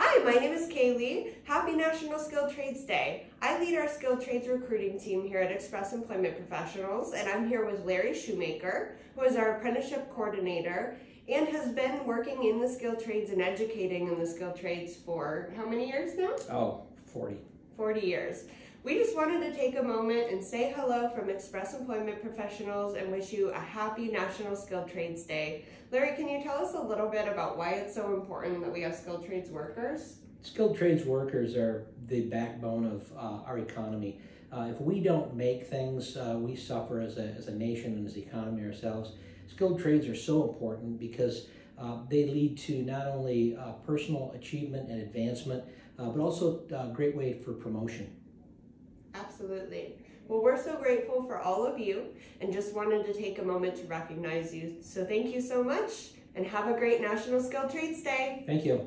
Hi, my name is Kaylee. Happy National Skilled Trades Day. I lead our skilled trades recruiting team here at Express Employment Professionals, and I'm here with Larry Shoemaker, who is our apprenticeship coordinator and has been working in the skilled trades and educating in the skilled trades for how many years now? Oh, 40. 40 years. We just wanted to take a moment and say hello from Express Employment Professionals and wish you a happy National Skilled Trades Day. Larry, can you tell us a little bit about why it's so important that we have skilled trades workers? Skilled trades workers are the backbone of uh, our economy. Uh, if we don't make things, uh, we suffer as a, as a nation and as an economy ourselves. Skilled trades are so important because uh, they lead to not only uh, personal achievement and advancement, uh, but also a great way for promotion. Absolutely. Well, we're so grateful for all of you and just wanted to take a moment to recognize you. So thank you so much and have a great National Skilled Trades Day. Thank you.